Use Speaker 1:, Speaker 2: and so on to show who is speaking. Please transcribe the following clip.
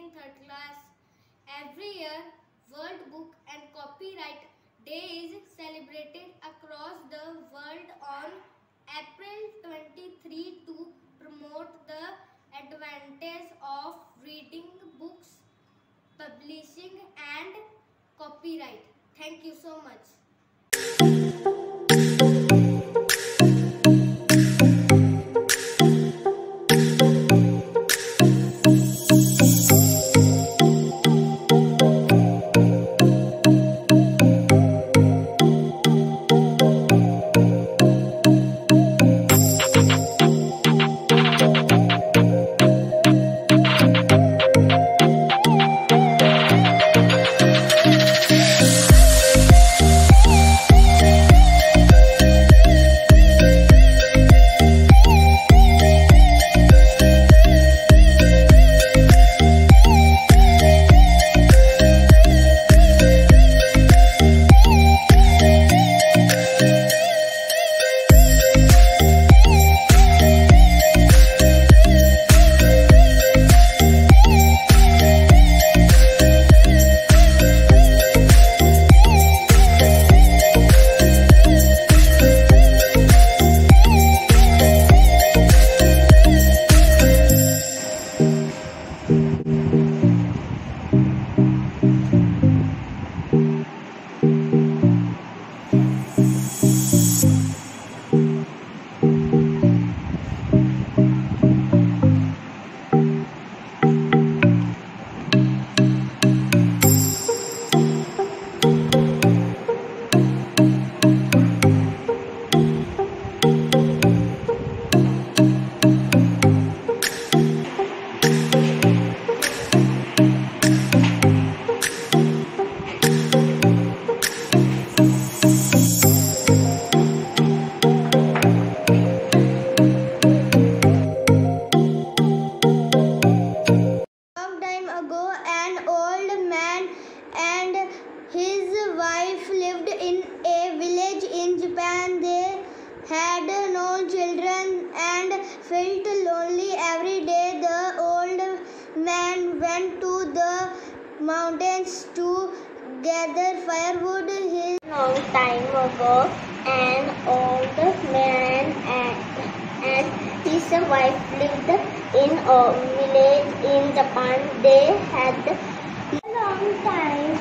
Speaker 1: in third class. Every year, World Book and Copyright Day is celebrated across the world on April 23 to promote the advantage of reading books, publishing and copyright. Thank you so much.
Speaker 2: Man went to the mountains to gather firewood. His long time ago, an old man and, and his wife lived in a village in Japan. They had a long time